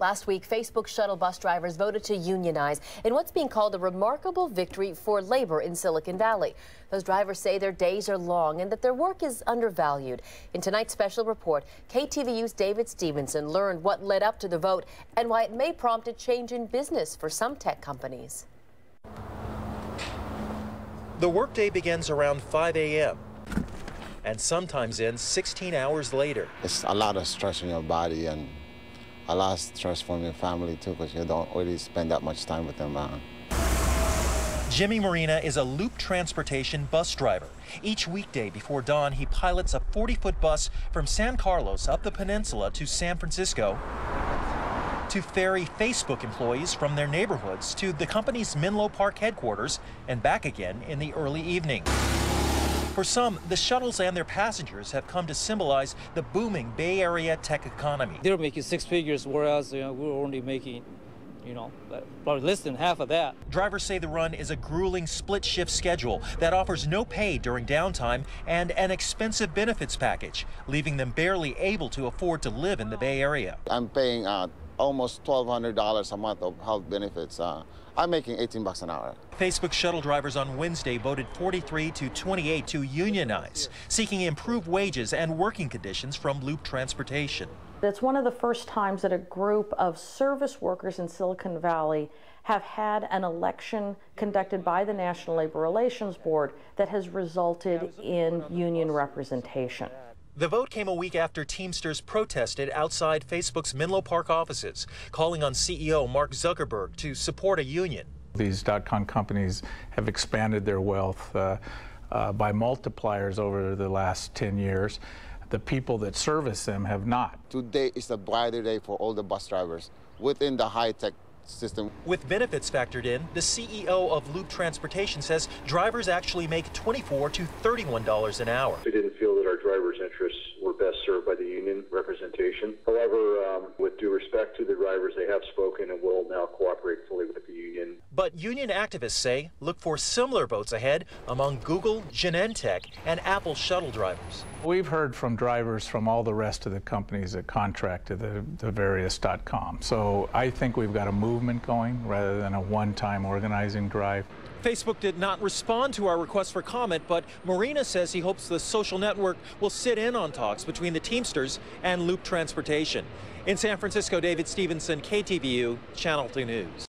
Last week, Facebook shuttle bus drivers voted to unionize in what's being called a remarkable victory for labor in Silicon Valley. Those drivers say their days are long and that their work is undervalued. In tonight's special report, KTVU's David Stevenson learned what led up to the vote and why it may prompt a change in business for some tech companies. The workday begins around 5 a.m. and sometimes ends 16 hours later. It's a lot of stress on your body and lot of stress from your family too because you don't really spend that much time with them. Uh. Jimmy Marina is a loop transportation bus driver. Each weekday before dawn, he pilots a 40-foot bus from San Carlos up the peninsula to San Francisco to ferry Facebook employees from their neighborhoods to the company's Menlo Park headquarters and back again in the early evening. For some, the shuttles and their passengers have come to symbolize the booming Bay Area tech economy. They're making six figures, whereas you know, we're only making you know, probably less than half of that. Drivers say the run is a grueling split shift schedule that offers no pay during downtime and an expensive benefits package, leaving them barely able to afford to live in the Bay Area. I'm paying uh, almost $1,200 a month of health benefits. Uh, I'm making 18 bucks an hour. Facebook shuttle drivers on Wednesday voted 43 to 28 to unionize, seeking improved wages and working conditions from Loop Transportation. It's one of the first times that a group of service workers in Silicon Valley have had an election conducted by the National Labor Relations Board that has resulted in union representation. The vote came a week after Teamsters protested outside Facebook's Menlo Park offices, calling on CEO Mark Zuckerberg to support a union. These dot-com companies have expanded their wealth uh, uh, by multipliers over the last 10 years. The people that service them have not. Today is a brighter day for all the bus drivers within the high-tech system. With benefits factored in, the CEO of Loop Transportation says drivers actually make 24 to $31 an hour. We didn't feel that our drivers' interests were best served by the union representation. However, um, with due respect to the drivers, they have spoken and will now cooperate fully with the union. But union activists say look for similar votes ahead among Google, Genentech, and Apple shuttle drivers. We've heard from drivers from all the rest of the companies that contract to the, the various .com. So I think we've got a movement going rather than a one-time organizing drive. Facebook did not respond to our request for comment, but Marina says he hopes the social network will sit in on between the Teamsters and Loop Transportation. In San Francisco, David Stevenson, KTVU, Channel 2 News.